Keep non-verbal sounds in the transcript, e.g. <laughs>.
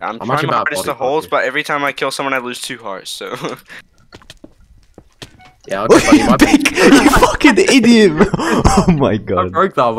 I'm, I'm trying my hardest to hold, but every time I kill someone, I lose two hearts. So Yeah, okay, buddy, my you fucking idiot! <laughs> Oh my god! I broke that one.